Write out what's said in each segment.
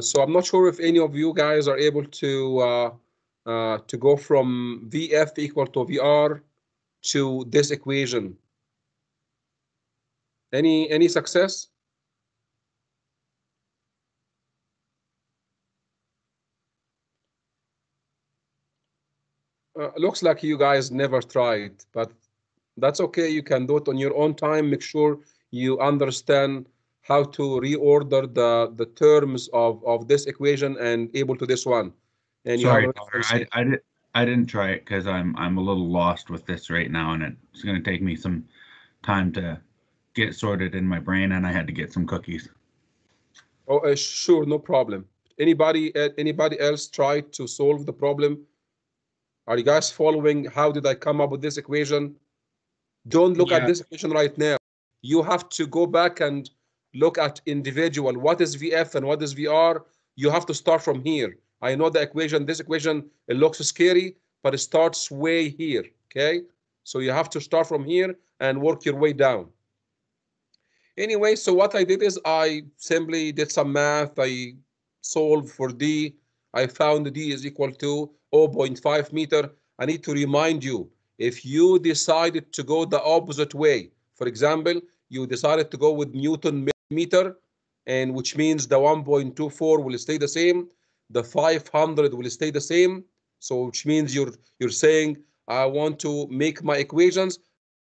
So I'm not sure if any of you guys are able to uh, uh, to go from VF equal to VR to this equation. Any any success? Uh, looks like you guys never tried, but that's okay. You can do it on your own time. Make sure you understand how to reorder the the terms of of this equation and able to this one. And you Sorry, have a Tyler, reference I, I didn't, I didn't try it because I'm, I'm a little lost with this right now and it's gonna take me some time to get sorted in my brain and I had to get some cookies. Oh, uh, sure, no problem. Anybody, uh, anybody else try to solve the problem? Are you guys following? How did I come up with this equation? Don't look at this equation right now. You have to go back and look at individual. What is VF and what is VR? You have to start from here. I know the equation, this equation, it looks scary, but it starts way here, okay? So you have to start from here and work your way down. Anyway, so what I did is I simply did some math. I solved for D. I found D is equal to 0.5 meter. I need to remind you, if you decided to go the opposite way, for example, you decided to go with Newton millimeter, and which means the 1.24 will stay the same, the 500 will stay the same. So which means you're you're saying I want to make my equations,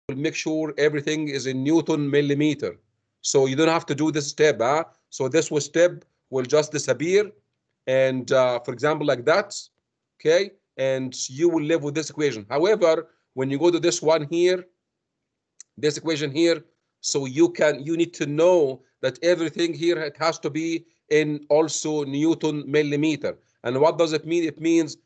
will make sure everything is in Newton millimeter. So you don't have to do this step. Huh? So this will step will just disappear. And uh, for example, like that, okay? And you will live with this equation. However, when you go to this one here, this equation here, so you can, you need to know that everything here, it has to be in also Newton millimeter. And what does it mean? It means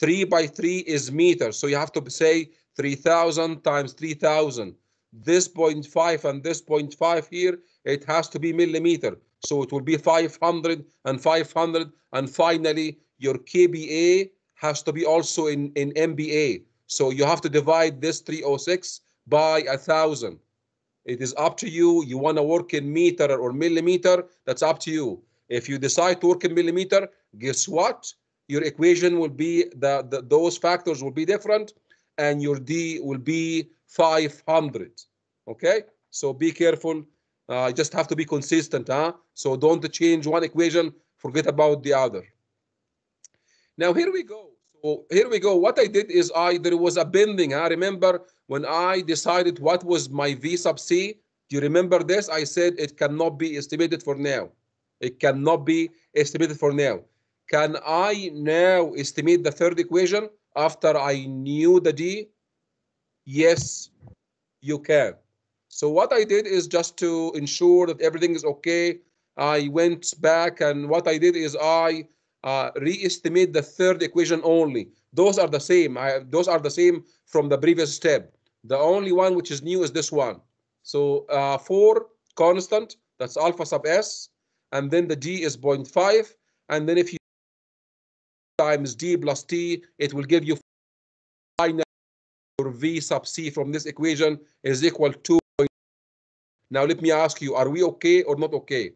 three by three is meter. So you have to say 3000 times 3000 this 0.5 and this 0.5 here, it has to be millimeter. So it will be 500 and 500. And finally, your kPa has to be also in, in MPa. So you have to divide this 306 by a 1,000. It is up to you. You want to work in meter or millimeter, that's up to you. If you decide to work in millimeter, guess what? Your equation will be, the those factors will be different and your D will be 500. Okay, so be careful. Uh, you just have to be consistent, huh? So don't change one equation, forget about the other. Now here we go. Here we go. What I did is I there was a bending. I remember when I decided what was my V sub C. Do you remember this? I said it cannot be estimated for now. It cannot be estimated for now. Can I now estimate the third equation after I knew the D? Yes, you can. So what I did is just to ensure that everything is okay. I went back and what I did is I uh, re-estimate the third equation only. Those are the same. I, those are the same from the previous step. The only one which is new is this one. So uh, 4 constant, that's alpha sub s, and then the d is 0.5, and then if you times d plus t, it will give you final v sub c from this equation is equal to. Now let me ask you, are we okay or not okay?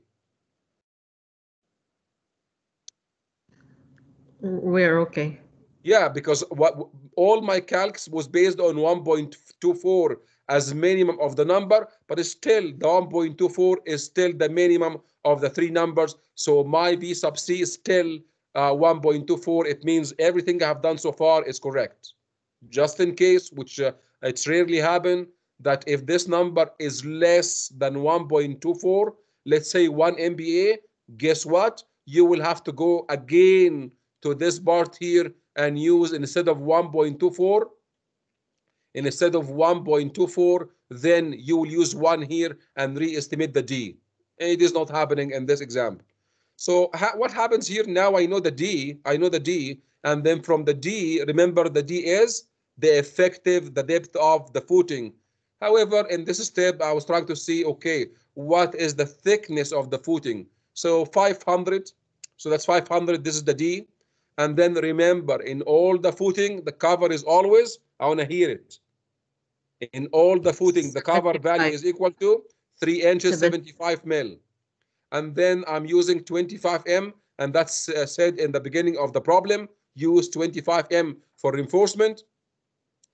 We're okay. Yeah, because what all my calcs was based on 1.24 as minimum of the number, but still the 1.24 is still the minimum of the three numbers. So my V sub C is still uh, 1.24. It means everything I have done so far is correct. Just in case, which uh, it's rarely happen, that if this number is less than 1.24, let's say 1 MPa, guess what? You will have to go again to this part here and use instead of 1.24 instead of 1.24 then you will use 1 here and re-estimate the d. It is not happening in this example. So ha what happens here? Now i know the d i know the d and then from the d remember the d is the effective the depth of the footing. However in this step i was trying to see okay what is the thickness of the footing? So 500 so that's 500 this is the d and then remember, in all the footing, the cover is always, I want to hear it. In all the footing, the cover value is equal to 3 inches, 75 mil. And then I'm using 25 m. and that's uh, said in the beginning of the problem. Use 25M for reinforcement.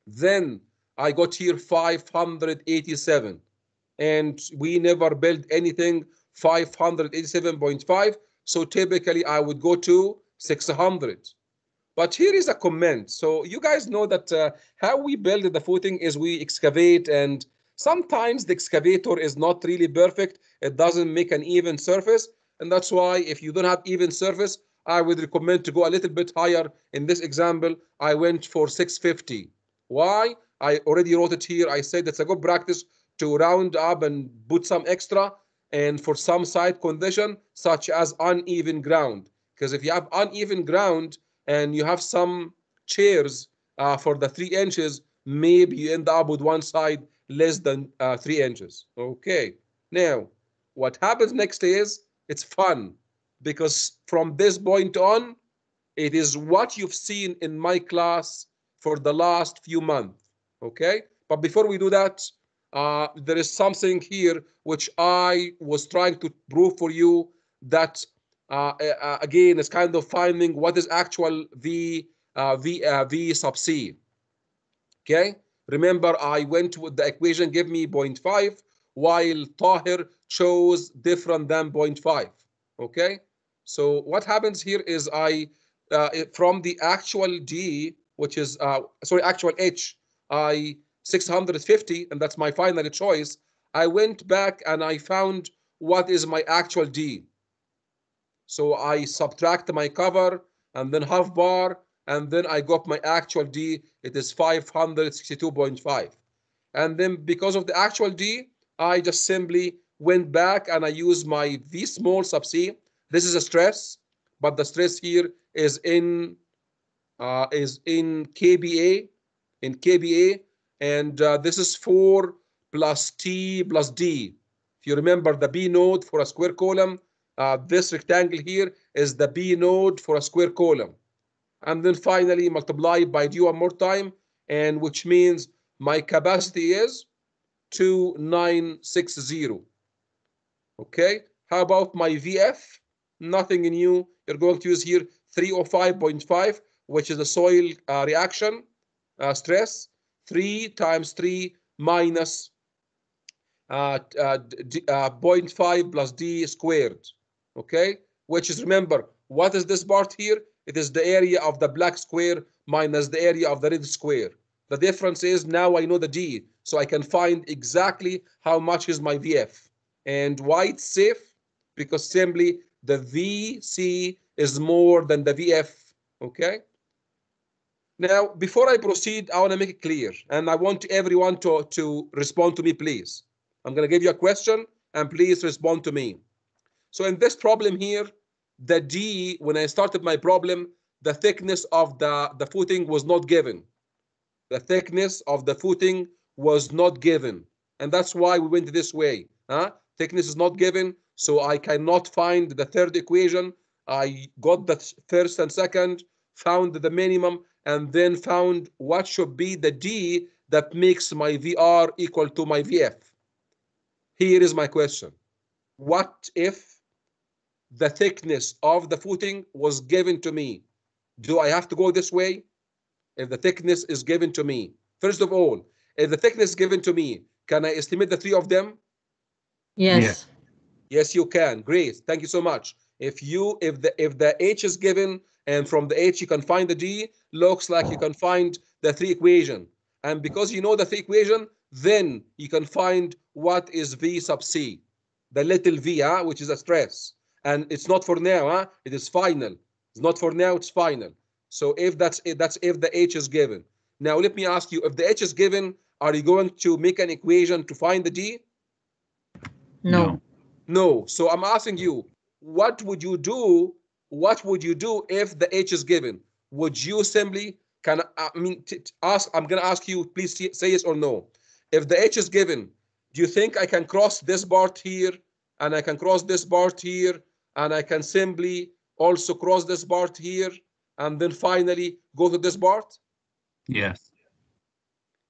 Then I got here 587, and we never built anything 587.5. So typically I would go to 600. But here is a comment. So you guys know that uh, how we build the footing is we excavate and sometimes the excavator is not really perfect. It doesn't make an even surface. And that's why if you don't have even surface, I would recommend to go a little bit higher. In this example, I went for 650. Why? I already wrote it here. I said it's a good practice to round up and put some extra and for some site condition such as uneven ground. Because if you have uneven ground, and you have some chairs uh, for the three inches, maybe you end up with one side less than uh, three inches. Okay. Now, what happens next is it's fun because from this point on, it is what you've seen in my class for the last few months. Okay. But before we do that, uh, there is something here which I was trying to prove for you that again, it's kind of finding what is actual V uh, V uh, V sub C. Okay, remember I went with the equation give me 0.5 while Tahir chose different than 0.5. Okay, so what happens here is I uh, from the actual D, which is uh, sorry actual H, I 650, and that's my final choice. I went back and I found what is my actual D. So I subtract my cover and then half bar, and then I got my actual D. It is 562.5. And then because of the actual D, I just simply went back and I used my V small sub C. This is a stress, but the stress here is in uh, is in kPa, in kPa, and uh, this is 4 plus T plus D. If you remember the B node for a square column, uh, this rectangle here is the B node for a square column. And then finally multiply by D one more time, and which means my capacity is 2960. Okay, how about my VF? Nothing new. You're going to use here 305.5, which is the soil uh, reaction uh, stress. 3 times 3 minus uh, uh, uh 0.5 plus d squared okay? Which is, remember, what is this part here? It is the area of the black square minus the area of the red square. The difference is now I know the D, so I can find exactly how much is my VF. And why it's safe? Because simply the VC is more than the VF, okay? Now, before I proceed, I want to make it clear, and I want everyone to, to respond to me, please. I'm going to give you a question, and please respond to me. So in this problem here, the D, when I started my problem, the thickness of the, the footing was not given. The thickness of the footing was not given. And that's why we went this way. Huh? Thickness is not given, so I cannot find the third equation. I got the first and second, found the minimum, and then found what should be the D that makes my VR equal to my VF. Here is my question. What if the thickness of the footing was given to me. Do I have to go this way? If the thickness is given to me, first of all, if the thickness is given to me, can I estimate the three of them? Yes. Yeah. Yes, you can. Great. Thank you so much. If you if the if the H is given and from the H you can find the D, looks like you can find the three equation. And because you know the three equation, then you can find what is V sub C, the little v, huh, which is a stress and it's not for now huh? it is final. It's not for now it's final. So if that's it that's if the h is given. Now let me ask you if the h is given are you going to make an equation to find the d No. no. So i'm asking you what would you do what would you do if the h is given? Would you simply can i mean ask i'm going to ask you please say say yes or no. If the h is given do you think i can cross this part here and i can cross this part here and I can simply also cross this part here and then finally go to this part? Yes.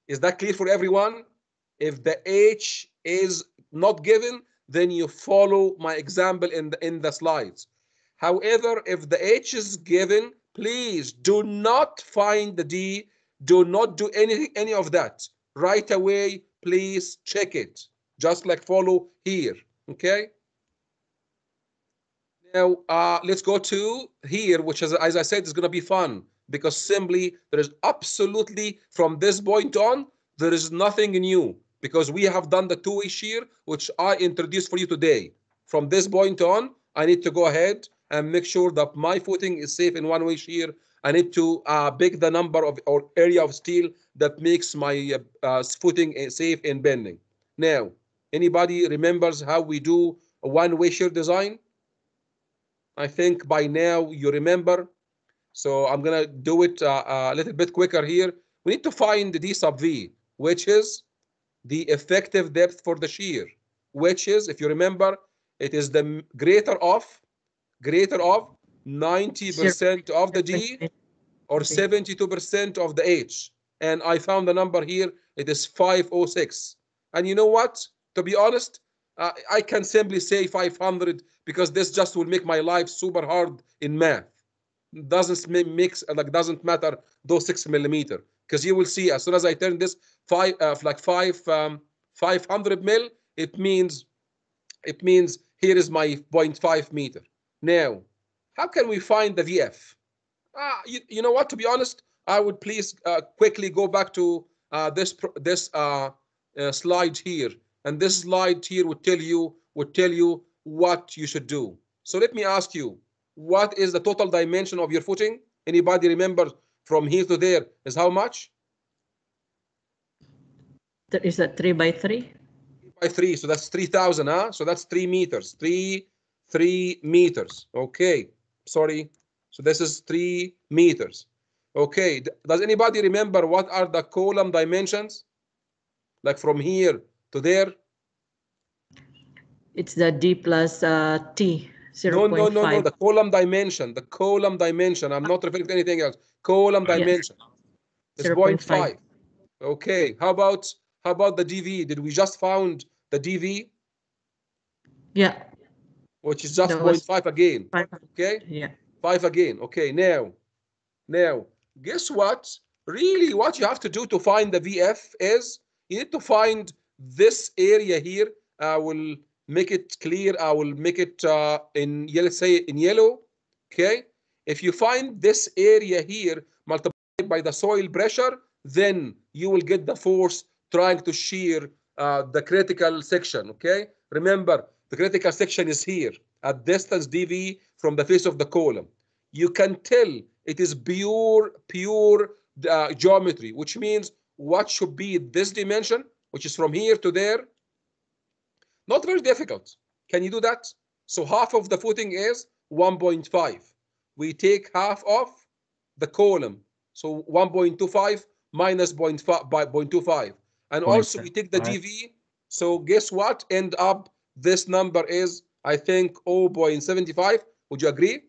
Is that clear for everyone? If the H is not given, then you follow my example in the, in the slides. However, if the H is given, please do not find the D. Do not do anything, any of that. Right away, please check it. Just like follow here, okay? Now, uh, let's go to here, which is, as I said, is going to be fun because simply there is absolutely from this point on, there is nothing new because we have done the two-way shear, which I introduced for you today. From this point on, I need to go ahead and make sure that my footing is safe in one-way shear. I need to uh, pick the number of or area of steel that makes my uh, uh, footing uh, safe in bending. Now, anybody remembers how we do a one-way shear design? I think by now you remember. So I'm gonna do it uh, a little bit quicker here. We need to find the D sub V, which is the effective depth for the shear, which is, if you remember, it is the greater of, greater of 90% of the D or 72% of the H. And I found the number here, it is 506. And you know what? To be honest, uh, I can simply say 500 because this just will make my life super hard in math. Doesn't mix like doesn't matter those six millimeter because you will see as soon as I turn this five uh, like five um, 500 mil, it means it means here is my 0.5 meter. Now, how can we find the VF? Uh, you, you know what? To be honest, I would please uh, quickly go back to uh, this this uh, uh, slide here, and this slide here would tell you would tell you what you should do. So let me ask you, what is the total dimension of your footing? Anybody remember from here to there is how much? Is that three by three? By three, so that's 3,000, huh? So that's three meters, three, three meters. Okay, sorry. So this is three meters. Okay, does anybody remember what are the column dimensions? Like from here to there? It's the D plus uh, T. No, no, no, no, the column dimension, the column dimension. I'm not referring to anything else. Column dimension is 0.5. Okay, how about how about the DV? Did we just found the DV? Yeah. Which is just 0.5 again. Five. Okay. Yeah. Five again. Okay. Now, now, guess what? Really, what you have to do to find the VF is you need to find this area here. I will make it clear. I will make it uh, in let's say in yellow. Okay. If you find this area here multiplied by the soil pressure, then you will get the force trying to shear uh, the critical section, okay? Remember, the critical section is here at distance dV from the face of the column. You can tell it is pure, pure uh, geometry, which means what should be this dimension, which is from here to there. Not very difficult. Can you do that? So half of the footing is 1.5. We take half of the column. So 1.25 minus 0.5 by 0.25. And also we take the DV. So guess what? End up this number is, I think, 0.75. Would you agree?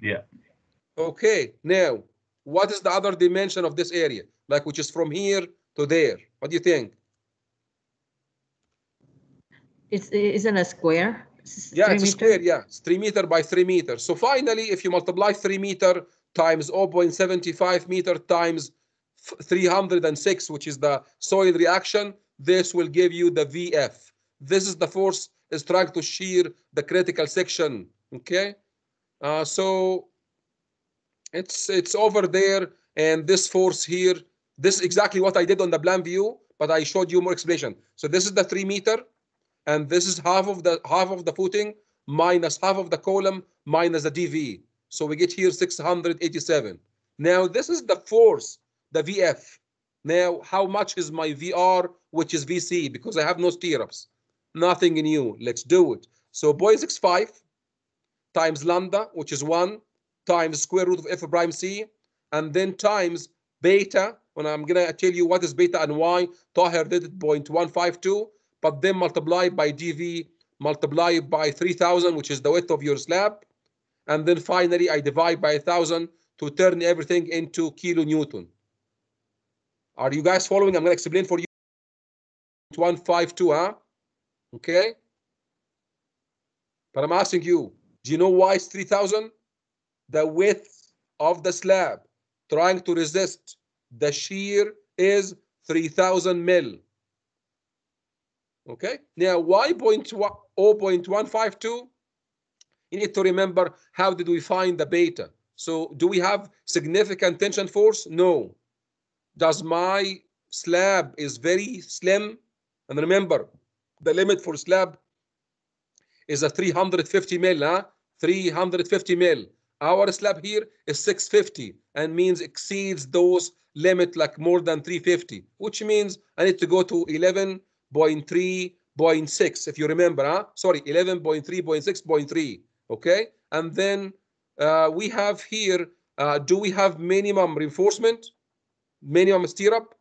Yeah. Okay. Now, what is the other dimension of this area? Like which is from here to there. What do you think? It's isn't a square. It's yeah, it's meter? a square. Yeah, it's three meter by three meter. So finally, if you multiply three meter times 0.75 meter times 306, which is the soil reaction, this will give you the VF. This is the force is trying to shear the critical section. Okay, uh, so it's it's over there, and this force here, this is exactly what I did on the plan view, but I showed you more explanation. So this is the three meter, and this is half of the half of the footing minus half of the column minus the DV. So we get here 687. Now this is the force the VF. Now, how much is my VR, which is VC, because I have no stirrups? Nothing new. Let's do it. So x5 times lambda, which is 1, times square root of f prime c, and then times beta, when I'm going to tell you what is beta and why, Tahir did it 0.152, but then multiply by dV, multiply by 3000, which is the width of your slab, and then finally I divide by 1000 to turn everything into kilonewton. Are you guys following? I'm going to explain for you. 152, huh? Okay. But I'm asking you, Do you know why it's 3000? The width of the slab trying to resist the shear is 3000 mil. Okay, now why point one- 0.152? You need to remember how did we find the beta? So do we have significant tension force? No. Does my slab is very slim? And remember, the limit for slab is a 350 mil, huh? 350 mil. Our slab here is 650 and means exceeds those limit like more than 350, which means I need to go to 11.3.6 if you remember, huh? Sorry, 11.3.6.3, okay? And then uh, we have here, uh, do we have minimum reinforcement? Minimum stirrup?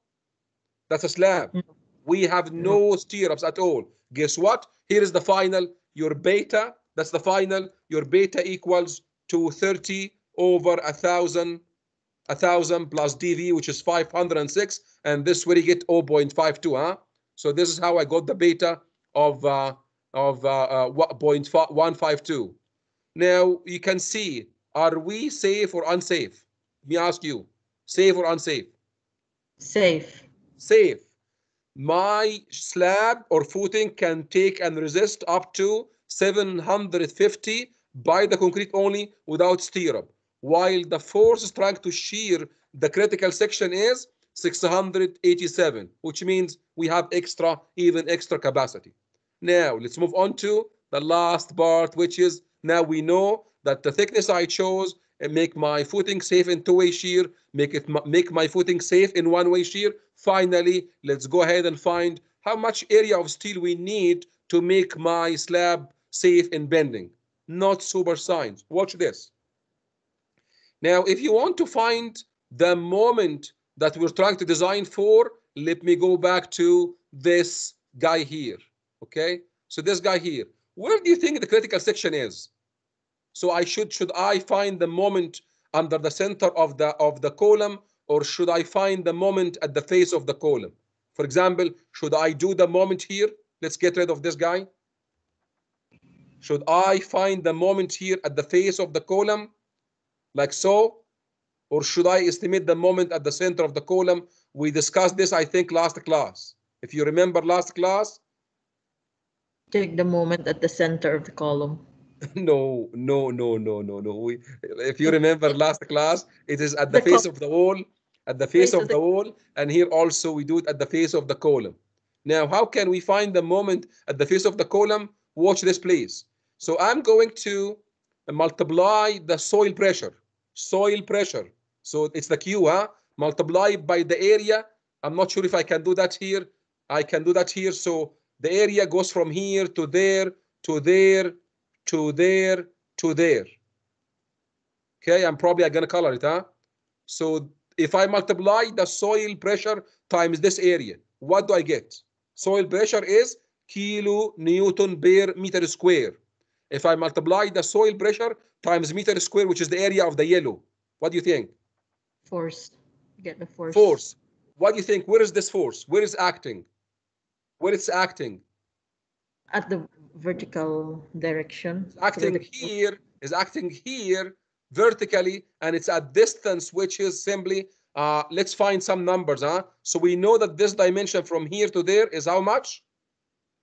That's a slab. No. We have no stirrups at all. Guess what? Here is the final. Your beta, that's the final. Your beta equals to 30 over a thousand, a thousand plus dV, which is 506. And this where you get 0.52, huh? So this is how I got the beta of uh, of uh, uh, what- 0.152. Now you can see, are we safe or unsafe? Let me ask you, safe or unsafe? Safe. Safe. My slab or footing can take and resist up to 750 by the concrete only without stirrup, while the force trying to shear the critical section is 687, which means we have extra, even extra capacity. Now, let's move on to the last part, which is now we know that the thickness I chose and make my footing safe in two-way shear, make it make my footing safe in one-way shear. Finally, let's go ahead and find how much area of steel we need to make my slab safe in bending. Not super science. Watch this. Now, if you want to find the moment that we're trying to design for, let me go back to this guy here. Okay, so this guy here. Where do you think the critical section is? So I should should I find the moment under the center of the of the column, or should I find the moment at the face of the column? For example, should I do the moment here? Let's get rid of this guy. Should I find the moment here at the face of the column, like so? Or should I estimate the moment at the center of the column? We discussed this, I think, last class. If you remember last class, Take the moment at the center of the column. no, no, no, no, no, no. We, if you remember last class, it is at the The face of the wall, at the face Face of of the the- wall, and here also we do it at the face of the column. Now, how can we find the moment at the face of the column? Watch this, please. So I'm going to multiply the soil pressure, soil pressure. So it's the Q, huh? Multiply by the area. I'm not sure if I can do that here. I can do that here. So the area goes from here to there, to there, to there, to there. Okay, I'm probably gonna color it, huh? So if I multiply the soil pressure times this area, what do I get? Soil pressure is kilo newton per meter square. If I multiply the soil pressure times meter square, which is the area of the yellow, what do you think? Force. Get the force. Force. What do you think? Where is this force? Where is acting? Where it's acting? At the vertical direction. It's acting Vertical- here is acting here vertically and it's at distance which is simply uh, let's find some numbers huh so we know that this dimension from here to there is how much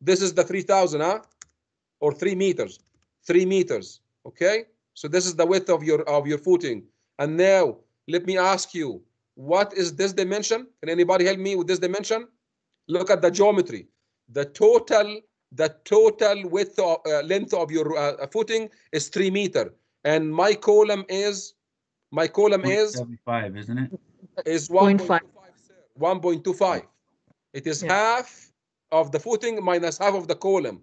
this is the 3000 huh or 3 meters 3 meters okay? So this is the width of your of your footing. And now let me ask you what is this dimension? Can anybody help me with this dimension? Look at the geometry. The total the total width of, uh, length of your uh, footing is three meter. And my column is my column is 75, isn't it? Is 1.25. 1.25. It is Yeah. half of the footing minus half of the column.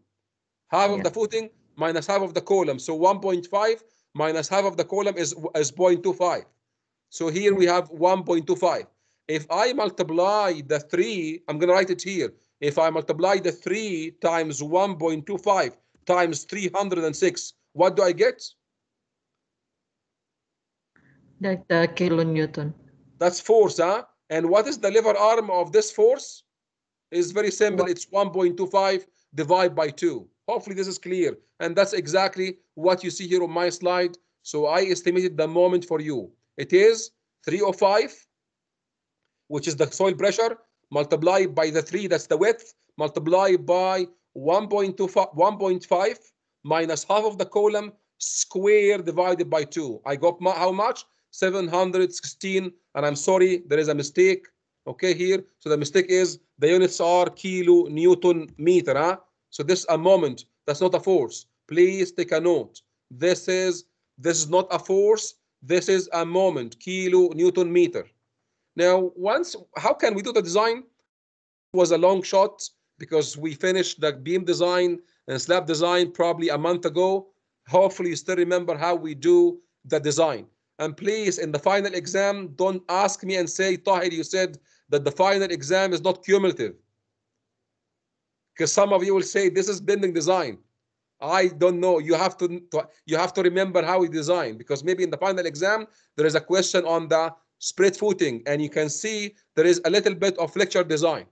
Half of the footing minus half of the column so 1.5 minus half of the column is is 0.25 so here we have 1.25 if i multiply the 3 i'm going to write it here if i multiply the 3 times 1.25 times 306 what do i get Like the kilonewton. That's force, huh? And what is the lever arm of this force? Is very simple. It's 1.25 divided by 2. Hopefully this is clear. And that's exactly what you see here on my slide. So I estimated the moment for you. It is 305, which is the soil pressure, multiplied by the 3, that's the width, multiplied by 1.25 1.5 minus half of the column square divided by 2. I got how much? 716. And I'm sorry, there is a mistake. Okay, here. So the mistake is the units are kilo newton meter. Huh? So this is a moment. That's not a force. Please take a note. This is this is not a force. This is a moment. Kilo newton meter. Now, once how can we do the design? It was a long shot because we finished the beam design and slab design probably a month ago. Hopefully, you still remember how we do the design. And please, in the final exam, don't ask me and say, Taher, you said that the final exam is not cumulative. Because some of you will say this is bending design. I don't know. You have to, you have to remember how we design because maybe in the final exam there is a question on the spread footing and you can see there is a little bit of flexure design.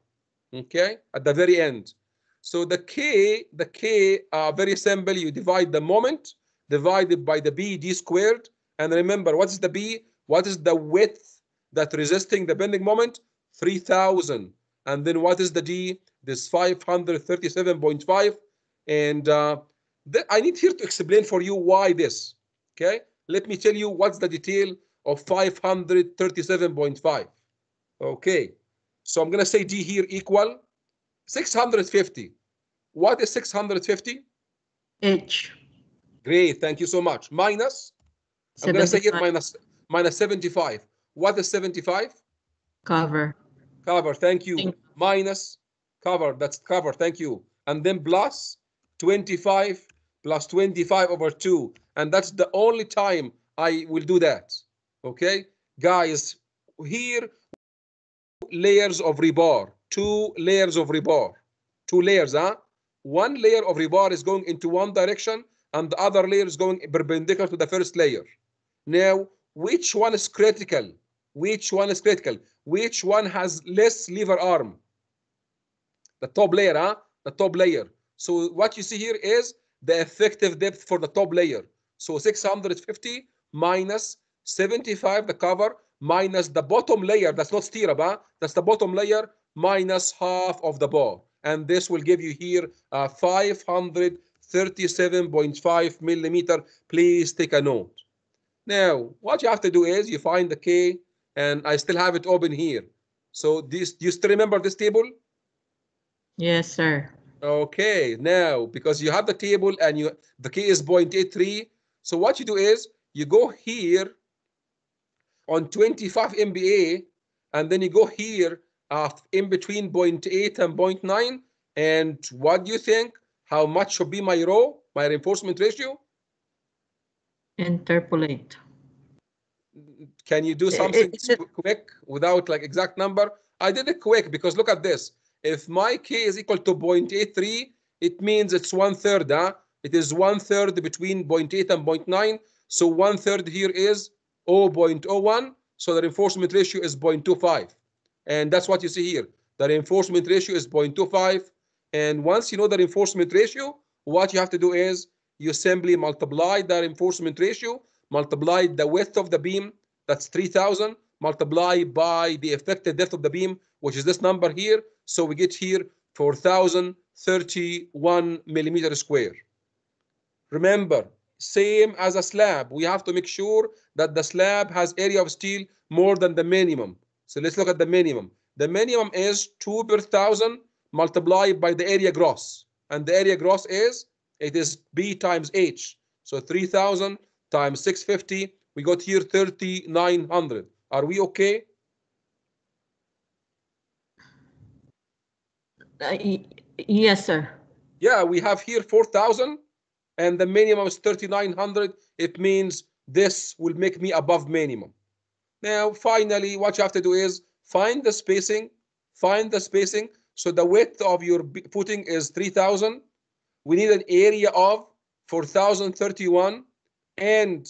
Okay, at the very end. So the K, the K, uh, very simple. You divide the moment divided by the B d squared. And remember, what is the B? What is the width that resisting the bending moment? 3000. And then what is the D? This 537.5. And uh, th- I need here to explain for you why this. Okay, let me tell you what's the detail of 537.5. Okay, so I'm gonna say D here equal 650. What is 650? H. Great, thank you so much. Minus, I'm gonna say here 75 minus minus What is 75? Cover. Cover, thank you. Thank- Minus cover, that's cover, thank you. And then plus 25 plus 25 over 2. And that's the only time I will do that. Okay, guys, here layers of rebar, two layers of rebar, two layers, huh? One layer of rebar is going into one direction and the other layer is going perpendicular to the first layer. Now, which one is critical? Which one is critical? Which one has less lever arm? The top layer, huh? The top layer. So what you see here is the effective depth for the top layer. So 650 minus 75, the cover, minus the bottom layer, that's not stirrup, huh? that's the bottom layer, minus half of the bar. And this will give you here uh, 537.5 millimeter. Please take a note. Now, what you have to do is you find the K, and I still have it open here. So this, you still remember this table? Yes, sir. Okay, now because you have the table and you the key is 0.83. So what you do is you go here on 25 MPa and then you go here uh, in between 0.8 and 0.9. And what do you think? How much should be my rho, my reinforcement ratio? Interpolate. Can you do i- something is it- quick without like exact number? I did it quick because look at this. If my k is equal to 0.83, it means it's one third. Huh? It is one third between 0.8 and 0.9. So one third here is 0.01. So the reinforcement ratio is 0.25. And that's what you see here. The reinforcement ratio is 0.25. And once you know the reinforcement ratio, what you have to do is you simply multiply the reinforcement ratio, multiply the width of the beam, that's 3000, multiply by the effective depth of the beam, which is this number here. So we get here 4031 millimeter square. Remember, same as a slab, we have to make sure that the slab has area of steel more than the minimum. So let's look at the minimum. The minimum is 2 per thousand multiplied by the area gross. And the area gross is, it is B times H. So 3000 times 650, we got here 3900. Are we okay? Uh, Yes, sir. Yeah, we have here 4,000 and the minimum is 3,900. It means this will make me above minimum. Now, finally, what you have to do is find the spacing, find the spacing. So the width of your footing is 3,000. We need an area of 4,031 and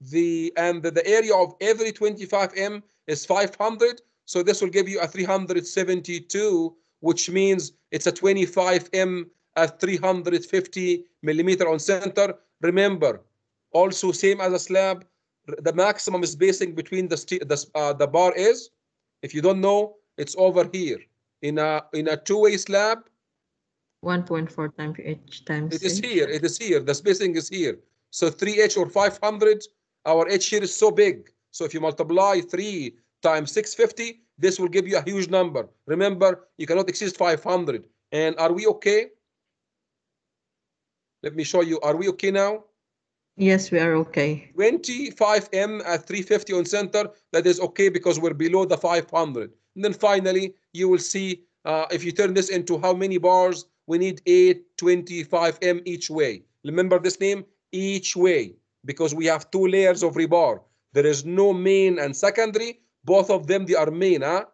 the and the, the area of every 25 m is 500 so this will give you a 372 which means it's a 25 m at 350 millimeter on center. Remember, also same as a slab, the maximum spacing between the the, uh, the bar is, if you don't know, it's over here. In a in a two-way slab, One point four times H times. it is here. It is here. The spacing is here. So 3H or 500, our H here is so big. So if you multiply 3 times 650, this will give you a huge number. Remember, you cannot exceed 500. And are we okay? Let me show you. Are we okay now? Yes, we are okay. 25M at 350 on center, that is okay because we're below the 500. And then finally, you will see uh, if you turn this into how many bars, we need 825M each way. Remember this name? Each way, because we have two layers of rebar. There is no main and secondary. Both of them, main. Huh?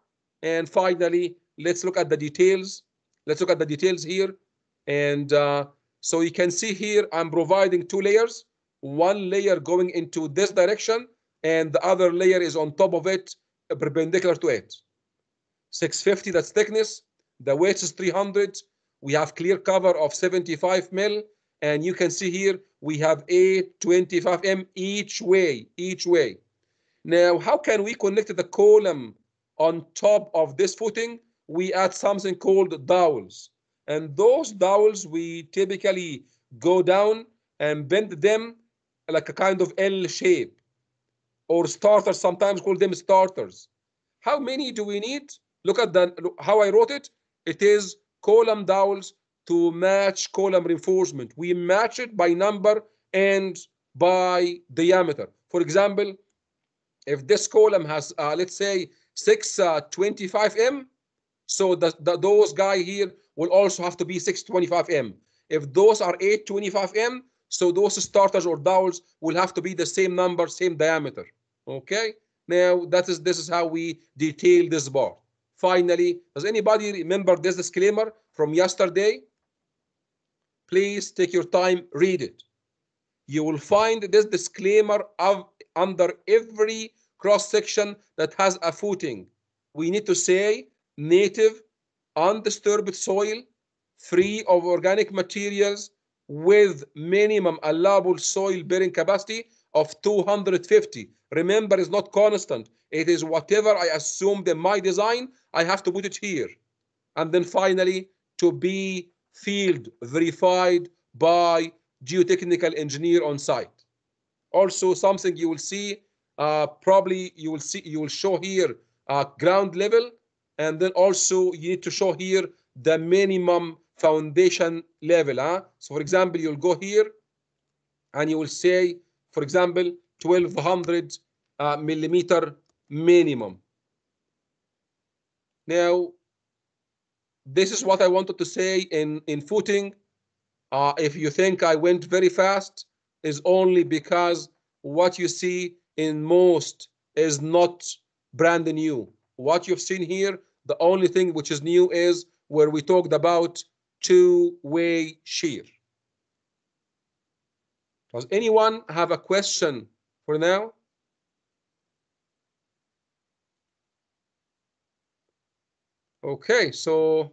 And finally, let's look at the details. Let's look at the details here. And uh, so you can see here, I'm providing two layers one layer going into this direction and the other layer is on top of it perpendicular to it 650 that's thickness the weight is 300 we have clear cover of 75 mil and you can see here we have 825 m each way each way now how can we connect the column on top of this footing we add something called dowels and those dowels we typically go down and bend them like a kind of L shape or starters, sometimes call them starters. How many do we need? Look at the how I wrote it. It is column dowels to match column reinforcement. We match it by number and by diameter. For example, if this column has, uh, let's say, 625M, so the, the, those guy here will also have to be 625M. If those are 825M, so those starters or dowels will have to be the same number, same diameter. Okay. Now that is this is how we detail this bar. Finally, does anybody remember this disclaimer from yesterday? Please take your time, read it. You will find this disclaimer of under every cross section that has a footing. We need to say native, undisturbed soil, free of organic materials, with minimum allowable soil bearing capacity of 250. Remember, it's not constant. It is whatever I assumed in my design, I have to put it here. And then finally, to be field verified by geotechnical engineer on site. Also, something you will see, uh, probably you will see, you will show here uh, ground level, and then also you need to show here the minimum foundation level. Huh? So for example, you'll go here and you will say, for example, 1200 uh, millimeter minimum. Now, this is what I wanted to say in, in footing. Uh, if you think I went very fast, is only because what you see in most is not brand new. What you've seen here, the only thing which is new is where we talked about two-way shear. Does anyone have a question for now? Okay, so